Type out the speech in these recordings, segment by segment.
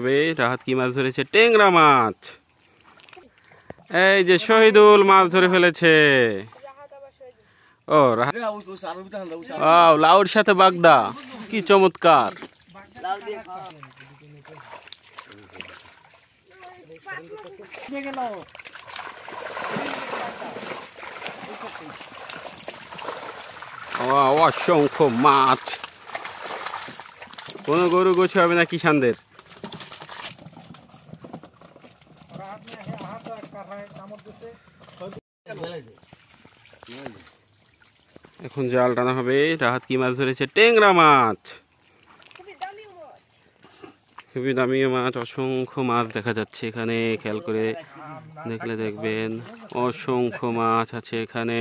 হবে, রাহাত কি মাছ ধরেছে? টেংরা মাছ। এই যে শহীদুল মাছ ধরে ফেলেছে। ও লাউর সাথে বাগদা। কি চমৎকার। অসংখ্য মাছ। কোনো গরু গোছে হবে না কিষানদের। এখন জাল টানা হবে রাহাত কি মাছ ধরেছে? টেংরা মাছ। খুবই দামি মাছ। অসংখ্য মাছ দেখা যাচ্ছে এখানে খেয়াল করে দেখলে দেখবেন অসংখ্য মাছ আছে এখানে।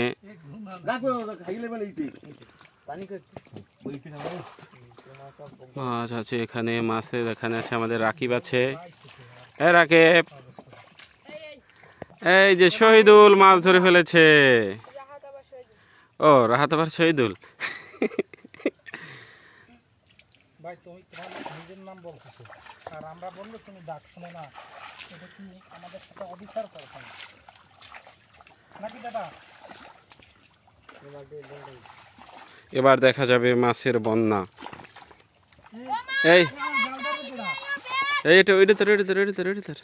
মাছ আছে এখানে মাছের এখানে আছে আমাদের রাকিব আছে। এ রাকিব! এই যে শহীদুল মাছ ধরে ফেলেছে। ও রাহাত আবার শহীদুল। ভাই তুমি তোমার নিজের নাম বলতেছো। আর আমরা বললে তুমি ডাক শুনে না। এটা কি আমাদের সাথে অবিচার করছ নাকি দাদা? এবার দেখা যাবে মাছের বন্যা। এই। এই এটা ওইটা তোর ওইটা তোর ওইটা তোর ওইটা তোর।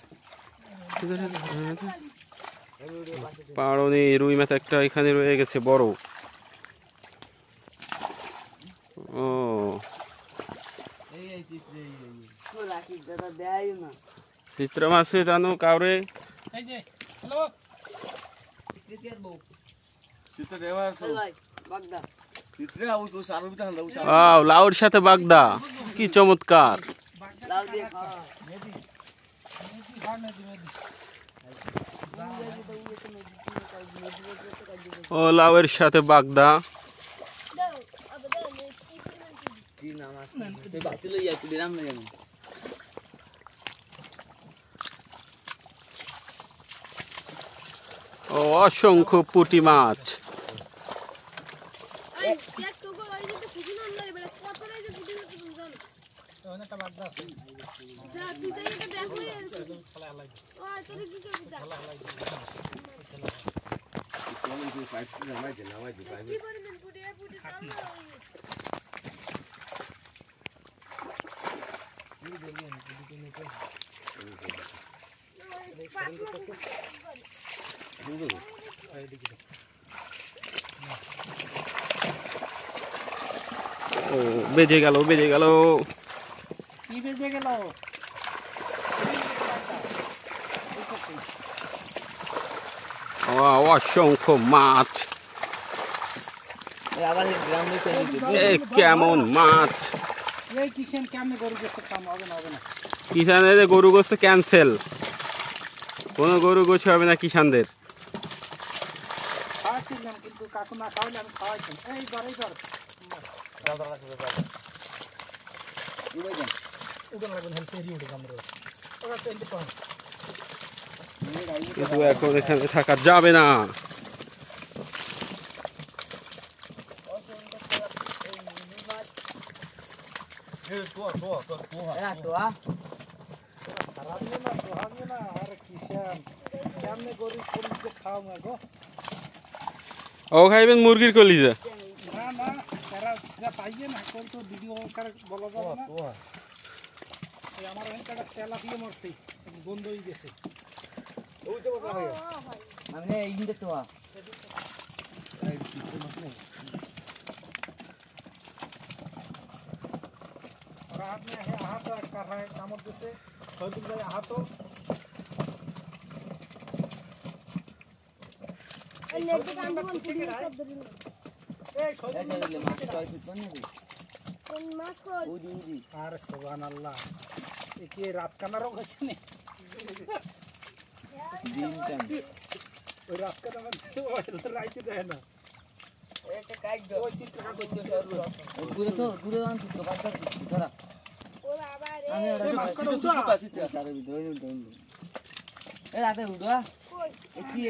পাড়নি রুই মাছ একটা এখানে রয়ে গেছে বড় ও চিত্র মাছে জানো কাউরে এই যে হ্যালো ও লাউর সাথে বাগদা কি চমৎকার মেদি হয় মেদি মেদি ও লাউয়ের সাথে বাগদা ও অসংখ্য পুঁটি মাছ। ওখানে একটা বাগদা আছে ও বেজে গেল বেজে গেল। কি বেজে গেল? ও অসংখ্য মাছ। কেমন মাছ? এই কিষেন কেমনে গোস্ত কাম হবে না হবে না। কিষানের গরু গোস্ত ক্যান্সেল কোনো গরু গোছ হবে না কিষানদের কিন্তু কাকু না খাওয়ালে আমি খাওয়াইতাম এই ঘর এই ঘর উড়ন লাগবে হেল্প এরি উঠে আমরা ওরা তো এমনি কম কিন্তু এখন এখানে থাকা যাবে না খারাপও না পোহাবো না আর কিষান কেমনে গরু কোনদিকে খাওয়া না গো ও খাইবেন মুরগির কলিজা না না এরা যা পাইয়ে না কোন তো ভিডিও কার রাত কানা রোগ হচ্ছে না ওই রাত কানা রাইতে দেয় না ওই চিত্রটা করছে দূরে তো দূরে আনছি তো কাটটা ধরা আমি এই মাঝখানে উঠা। তার ভিতরে এ রাতে উঠা কি